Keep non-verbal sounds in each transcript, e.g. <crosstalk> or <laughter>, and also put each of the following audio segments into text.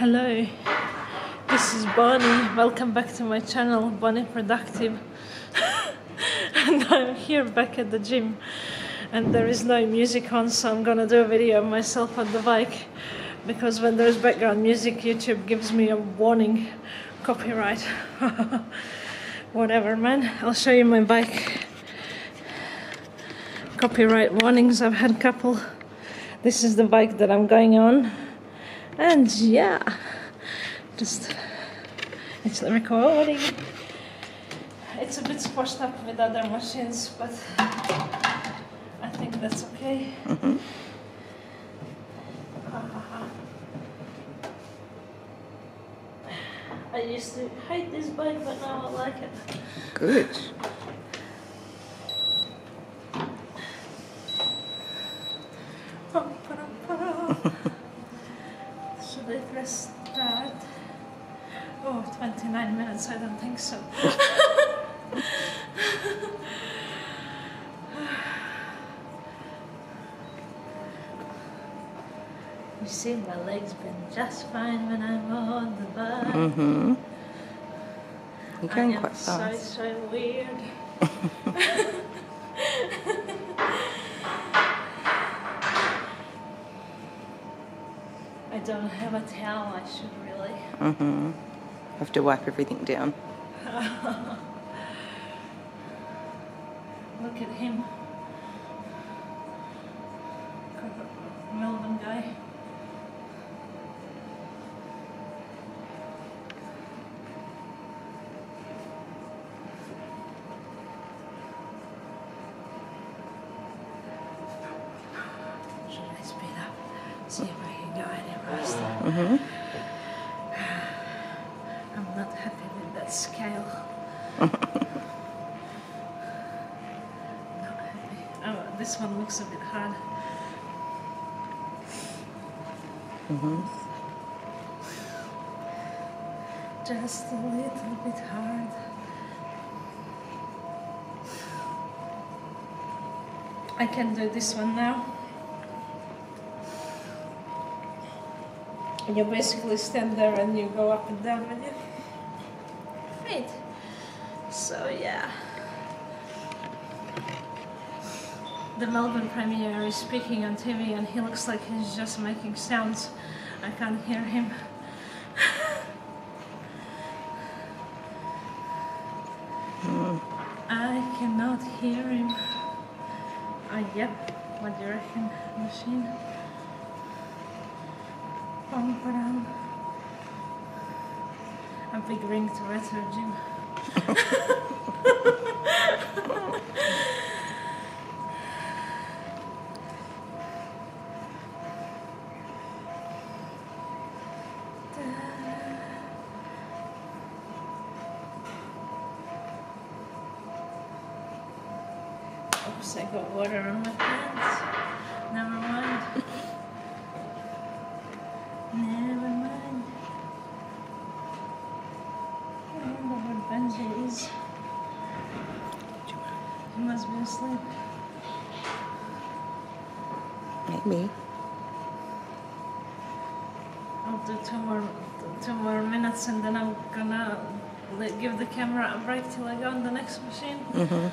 Hello, this is Bonnie. Welcome back to my channel, Bonnie Productive. <laughs> and I'm here back at the gym, and there is no music on, so I'm gonna do a video of myself on the bike because when there's background music, YouTube gives me a warning copyright. <laughs> Whatever, man. I'll show you my bike. Copyright warnings, I've had a couple. This is the bike that I'm going on and yeah just it's the recording it's a bit squashed up with other machines but I think that's okay Mm-hmm. I used to hate this bike but now I like it Good. <laughs> I press start? Oh, 29 minutes, I don't think so. <laughs> you see, my legs been just fine when I'm on the bike. Mm-hmm. You're I going am quite so, fast. so weird. <laughs> don't have a towel, I should really. Mm-hmm. Have to wipe everything down. <laughs> Look at him. Melbourne guy. Should I speed up? See if I go any. Mm-hmm. I'm not happy with that scale. not happy. Oh, this one looks a bit hard. Mm-hmm. Just a little bit hard. I can do this one now. And you basically stand there and you go up and down with your feet. So yeah. The Melbourne Premier is speaking on TV and he looks like he's just making sounds. I can't hear him. I cannot hear him. Ah, yep. What do you reckon, machine? Bum, ba-dum. A big ring to retro gym. <laughs> Oops, I got water on my pants. Never mind. He must be asleep. Maybe. I'll do two more, two more minutes and then I'm gonna give the camera a break till I go on the next machine. Mm-hmm. Look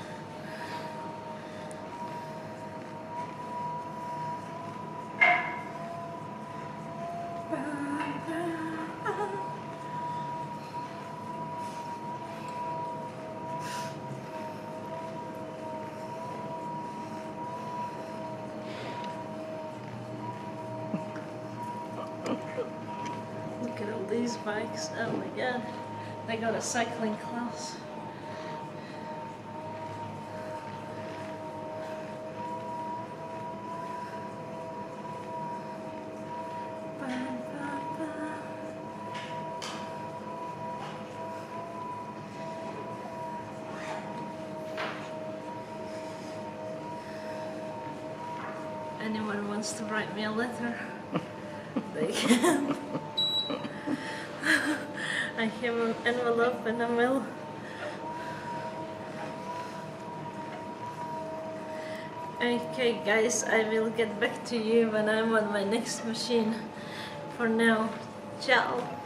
these bikes. Oh my god. They got a cycling class. Anyone wants to write me a letter? <laughs> they can. I have an envelope and a mail. Okay guys, I will get back to you when I'm on my next machine. For now, Ciao.